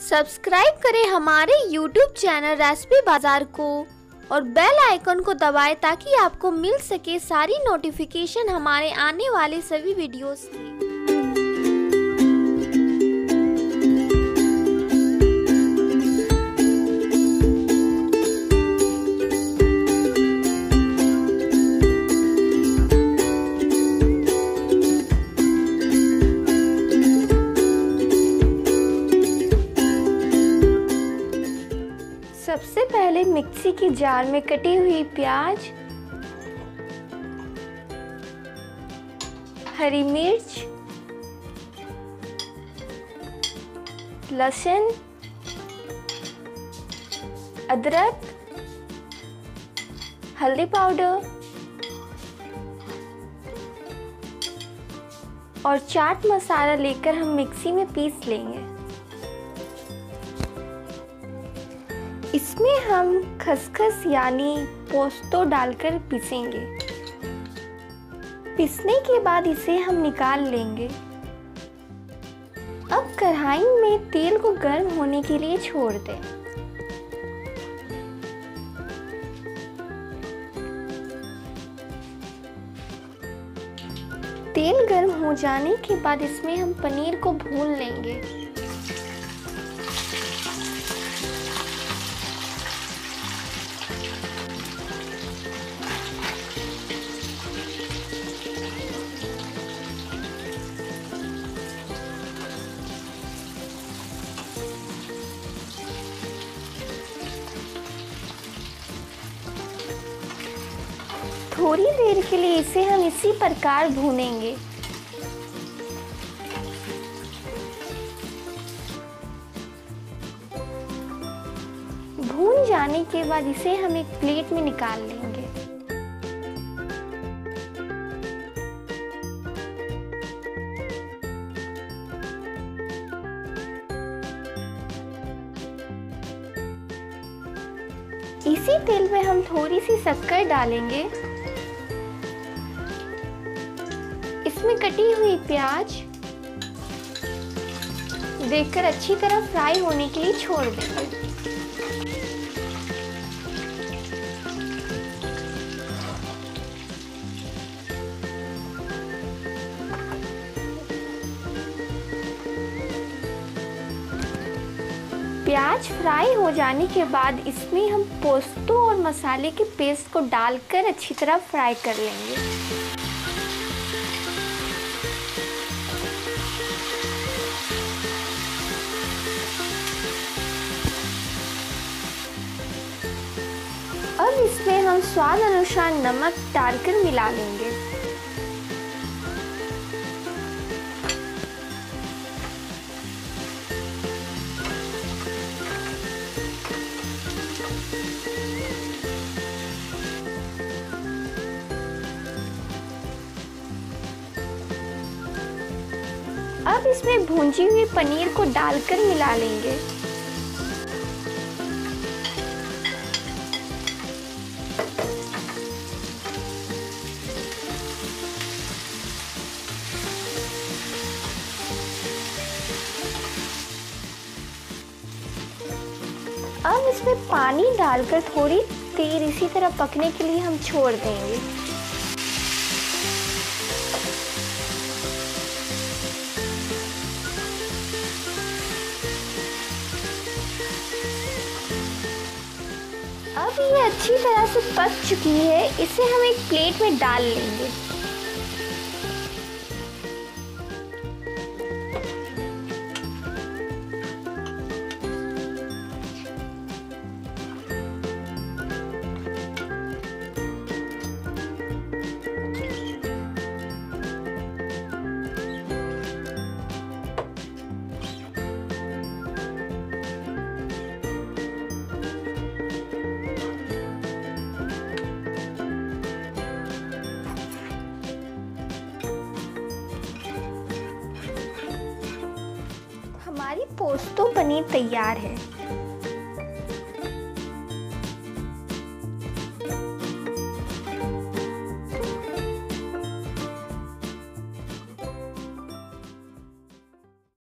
Subscribe करें हमारे YouTube channel recipe बाज़ार को और बेल आइकन को दबाएँ ताकि आपको मिल सके सारी नोटिफिकेशन हमारे आने वाले सभी वीडियोस की। मिक्सी की जार में कटी हुई प्याज, हरी मिर्च, लहसुन, अदरक, हल्दी पाउडर और चाट मसाला लेकर हम मिक्सी में पीस लेंगे। इसमें हम खसखस यानी पोस्तो डालकर पीसेंगे। पीसने के बाद इसे हम निकाल लेंगे। अब कढ़ाई में तेल को गर्म होने के लिए छोड़ दें। तेल गर्म हो जाने के बाद इसमें हम पनीर को भून लेंगे। थोड़ी देर के लिए इसे हम इसी प्रकार भूनेंगे। भून जाने के बाद इसे हम एक प्लेट में निकाल लेंगे। इसी तेल में हम थोड़ी सी शक्कर डालेंगे। इसमें कटी हुई प्याज देखकर अच्छी तरह फ्राई होने के लिए छोड़ देंगे प्याज फ्राई हो जाने के बाद इसमें हम पोस्तों और मसाले के पेस्ट को डालकर अच्छी तरह फ्राई कर लेंगे। हम स्वाद अनुसार नमक डालकर मिला लेंगे। अब इसमें भूंजी हुई पनीर को डालकर मिला लेंगे। अब इसमें पानी डालकर थोड़ी देर इसी तरह पकने के लिए हम छोड़ देंगे। अब ये अच्छी तरह से पक चुकी है, इसे हम एक प्लेट में डाल लेंगे। हमारी पोस्तों पनीर तैयार है।